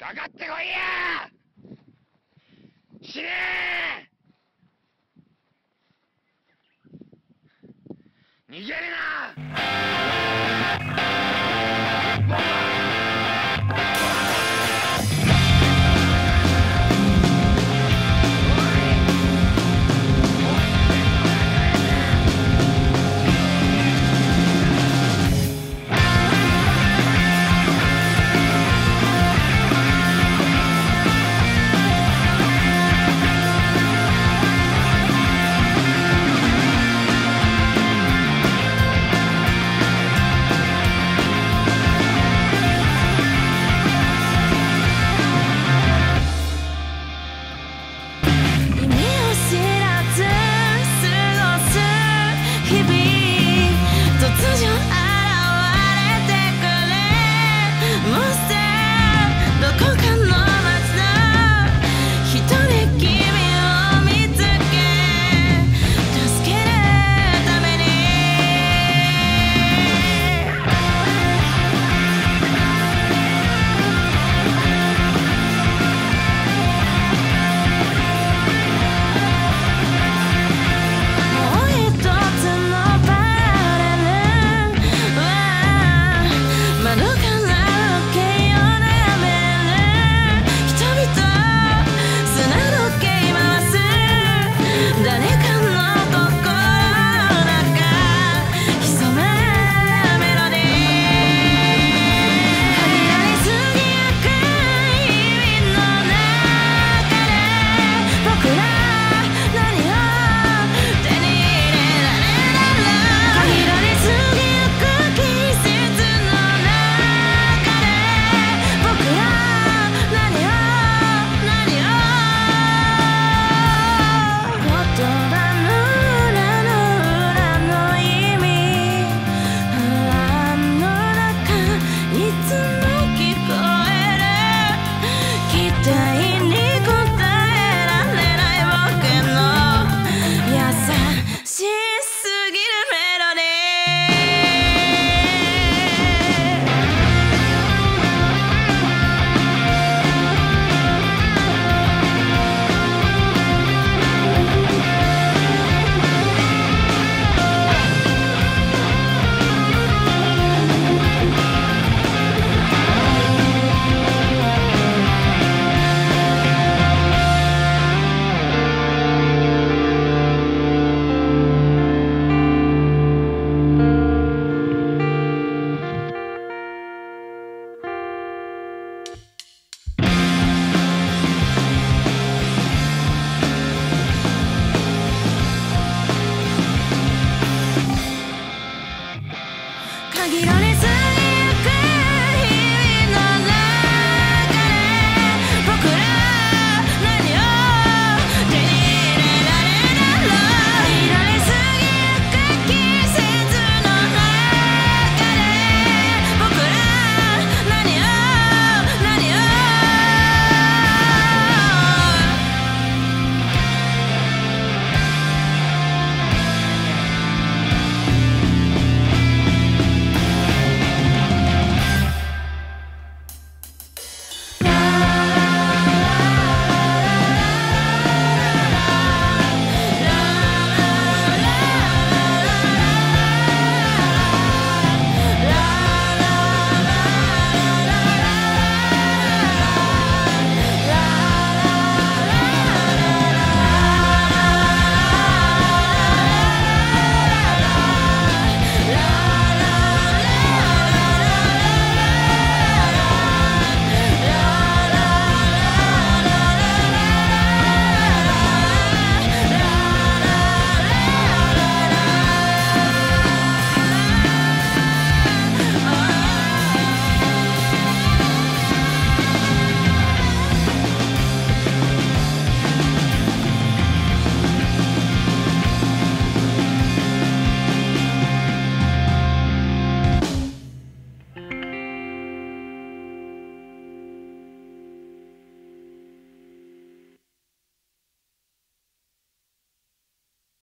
かかってこいや！死ね！逃げるな！限られ